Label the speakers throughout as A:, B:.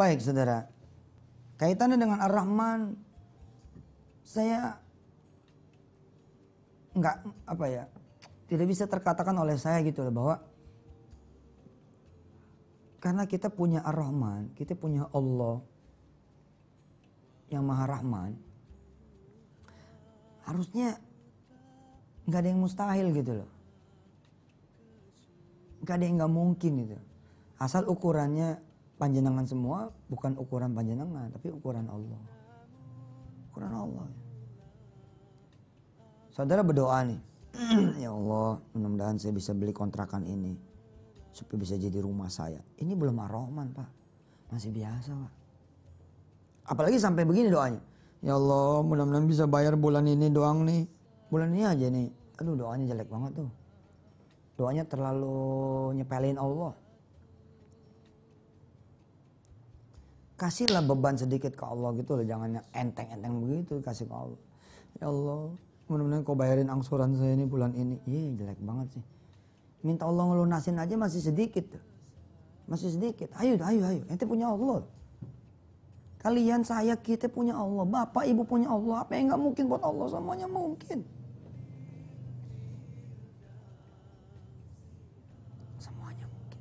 A: Baik saudara, kaitannya dengan Ar-Rahman, saya nggak apa ya, tidak bisa terkatakan oleh saya gitu loh bahwa karena kita punya Ar-Rahman, kita punya Allah yang Maha Rahman, harusnya nggak ada yang mustahil gitu loh. Nggak ada yang nggak mungkin gitu. Asal ukurannya panjenengan semua bukan ukuran panjenengan, tapi ukuran Allah. Ukuran Allah. Saudara berdoa nih, ya Allah, mudah-mudahan saya bisa beli kontrakan ini supaya bisa jadi rumah saya. Ini belum ar-Rahman, Pak. Masih biasa, Pak. Apalagi sampai begini doanya. Ya Allah, mudah-mudahan bisa bayar bulan ini doang nih. Bulan ini aja nih. Aduh, doanya jelek banget tuh. Doanya terlalu nyepelin Allah. Kasihlah beban sedikit ke Allah gitu loh, jangan yang enteng-enteng begitu kasih ke Allah. Ya Allah, mudah-mudahan kau bayarin angsuran saya ini bulan ini. Iya, jelek banget sih. Minta Allah ngelunasin aja masih sedikit tuh. Masih sedikit. Ayo, ayo, ayo. Ente punya Allah. Kalian, saya, kita punya Allah. Bapak, ibu punya Allah. Apa yang nggak mungkin buat Allah? Semuanya mungkin. Semuanya mungkin.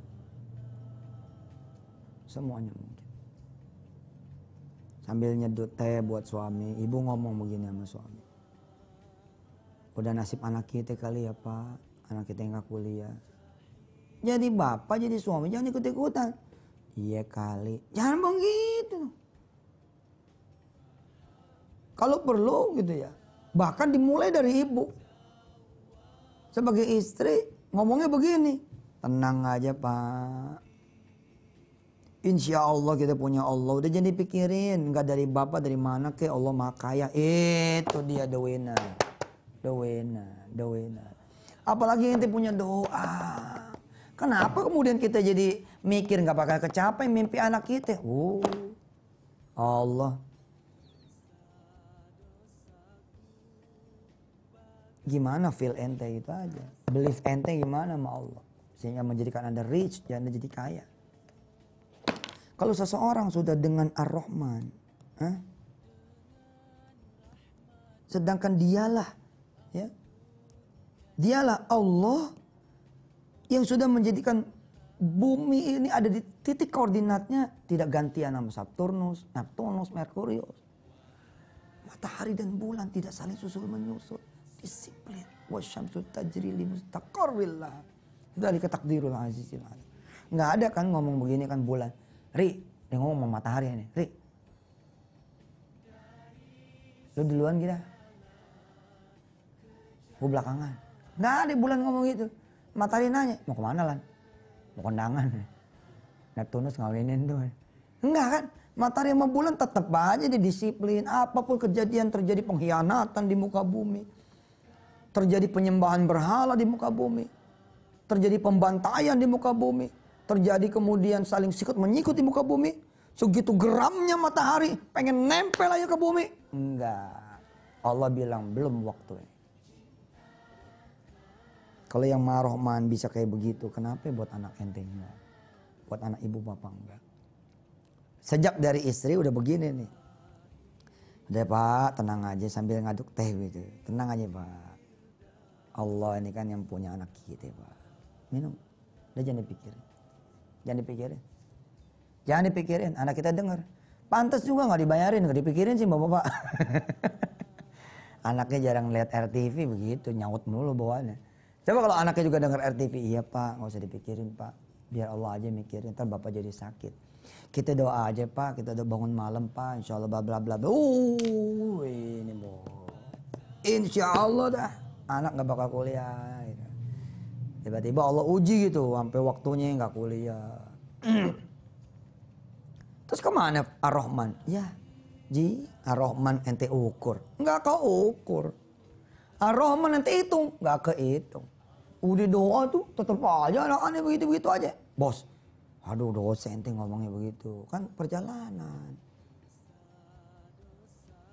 A: Semuanya mungkin. Sambil nyedut teh buat suami. Ibu ngomong begini sama suami. Udah nasib anak kita kali ya pak. Anak kita nggak kuliah. Jadi bapak jadi suami jangan ikut-ikutan. Iya kali. Jangan begitu. Kalau perlu gitu ya. Bahkan dimulai dari ibu. Sebagai istri ngomongnya begini. Tenang aja pak. Insya Allah kita punya Allah. Udah jadi pikirin. Nggak dari bapak dari mana ke Allah maha kaya. Itu dia the winner. The winner. The winner. Apalagi yang punya doa. Kenapa kemudian kita jadi mikir nggak bakal kecapai mimpi anak kita? Oh, Allah gimana feel ente itu aja. Belief ente gimana sama Allah. Sehingga menjadikan anda rich dan anda jadi kaya. Kalau seseorang sudah dengan ar-Rahman. Huh? Sedangkan dialah. ya Dialah Allah yang sudah menjadikan bumi ini ada di titik koordinatnya tidak gantian sama Saturnus, Neptunus, Merkurius. Matahari dan bulan tidak saling susul menyusul disiplin wasyamsu tajri li mustaqarril dari ketakdirul azizil alim nggak ada kan ngomong begini kan bulan ri dia ngomong sama matahari ini. Ri. Lu duluan kita gue belakangan. Nggak ada bulan ngomong gitu. Matahari nanya mau ke mana lan? Mau kondangan. Neptunus ngawinin tuh. Enggak kan? Matahari sama bulan tetap aja disiplin apa pun kejadian terjadi pengkhianatan di muka bumi. Terjadi penyembahan berhala di muka bumi, terjadi pembantaian di muka bumi, terjadi kemudian saling sikut menyikut di muka bumi, segitu geramnya matahari pengen nempel aja ke bumi. Enggak. Allah bilang belum waktunya. Kalau yang marohman bisa kayak begitu, kenapa buat anak ente enggak? Buat anak ibu bapak enggak? Sejak dari istri udah begini nih. Udah pak, tenang aja sambil ngaduk teh gitu. Tenang aja pak. Allah ini kan yang punya anak kita Pak. Minum. Udah jangan dipikirin. Jangan dipikirin. Jangan dipikirin. Anak kita dengar. Pantas juga nggak dibayarin, nggak dipikirin sih bapak-bapak. anaknya jarang lihat RTV begitu, nyaut mulu bawaannya. Coba kalau anaknya juga dengar RTV, iya pak, nggak usah dipikirin pak. Biar Allah aja mikirin, ntar bapak jadi sakit. Kita doa aja pak, kita udah bangun malam pak, insya Allah bla bla bla. Uh, ini bu. Insya Allah dah anak nggak bakal kuliah. Tiba-tiba Allah uji gitu sampai waktunya nggak kuliah. Terus ke mana Ar-Rahman? Ya Ji Ar-Rahman ente ukur. Nggak kau ukur Ar-Rahman ente hitung nggak kehitung. Udah doa tuh tetap aja anak aneh begitu begitu aja. Bos aduh dosa ente ngomongnya begitu. Kan perjalanan.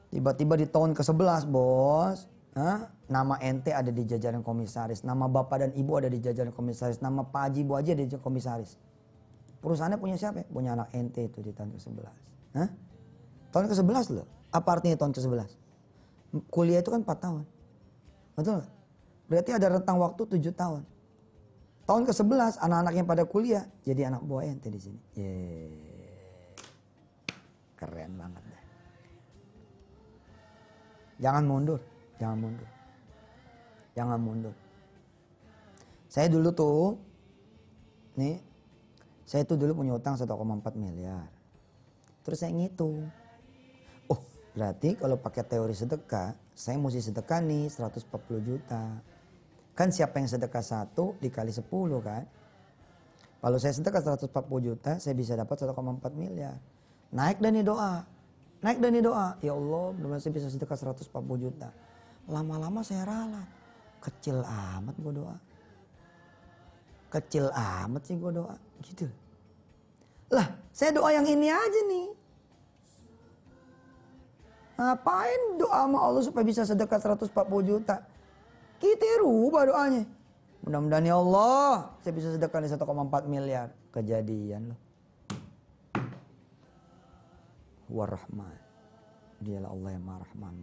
A: Tiba-tiba di tahun ke-11 bos Hah? Nama ente ada di jajaran komisaris. Nama bapak dan ibu ada di jajaran komisaris. Nama Pak Haji Bu Haji ada di jajaran komisaris. Perusahaannya punya siapa? Punya anak ente itu di tahun ke-11. Hah? Tahun ke-11 loh. Apa artinya tahun ke-11? Kuliah itu kan 4 tahun. Betul gak? Berarti ada rentang waktu 7 tahun. Tahun ke-11 anak-anak yang pada kuliah jadi anak buah ente di sini. Yeay. Keren banget deh. Jangan mundur, jangan mundur. Jangan mundur. Saya dulu tuh nih saya tuh dulu punya utang 1,4 miliar. Terus saya ngitung. Oh, berarti kalau pakai teori sedekah, saya mesti sedekah nih 140 juta. Kan siapa yang sedekah satu dikali 10 kan? Kalau saya sedekah 140 juta, saya bisa dapat 1,4 miliar. Naik dan doa. Naik dan doa. Ya Allah, benar saya bisa sedekah 140 juta. Lama-lama saya ralat. Kecil amat gue doa. Kecil amat sih gue doa. Gitu. Lah, saya doa yang ini aja nih. Ngapain doa sama Allah supaya bisa sedekah 140 juta? Kita rubah doanya. Mudah-mudahan ya Allah, saya bisa sedekah di 1,4 miliar. Kejadian loh. Warahman. Dialah Allah yang maha rahman,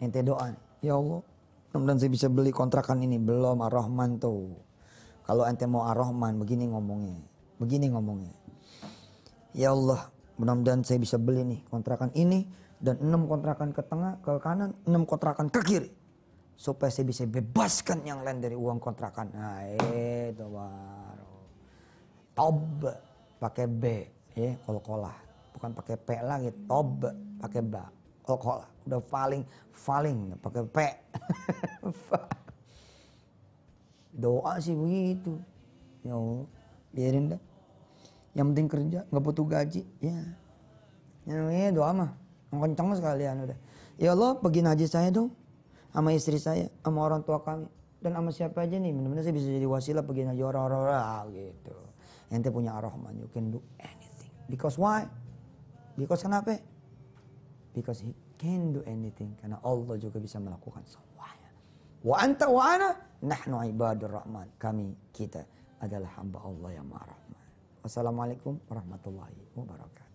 A: Ente doa, ya Allah, mudah-mudahan saya bisa beli kontrakan ini. Belum Ar-Rahman tuh. Kalau ente mau Ar-Rahman, begini ngomongnya. Begini ngomongnya. Ya Allah, mudah-mudahan saya bisa beli nih kontrakan ini dan enam kontrakan ke tengah, ke kanan, enam kontrakan ke kiri. Supaya saya bisa bebaskan yang lain dari uang kontrakan. Nah itu baru. Tob pakai B ya kol-kolah. Bukan pakai P lagi, tob pakai B. Kol-kolah. Udah paling paling pakai P. Doa sih begitu. Ya Allah, biarin deh. Yang penting kerja, nggak butuh gaji. Ya. Ya doa mah. Kencang sekalian udah. Ya Allah, pergi haji saya dong. Sama istri saya, sama orang tua kami. Dan sama siapa aja nih, benar-benar saya bisa jadi wasilah pergi haji orang-orang ah, gitu. Ente punya ar-Rahman, you can do anything. Because why? Because kenapa? Because he can do anything. Karena Allah juga bisa melakukan semuanya. Wa anta wa ana, nahnu ibadur rahman. Kami, kita adalah hamba Allah yang maha rahman. Wassalamualaikum warahmatullahi wabarakatuh.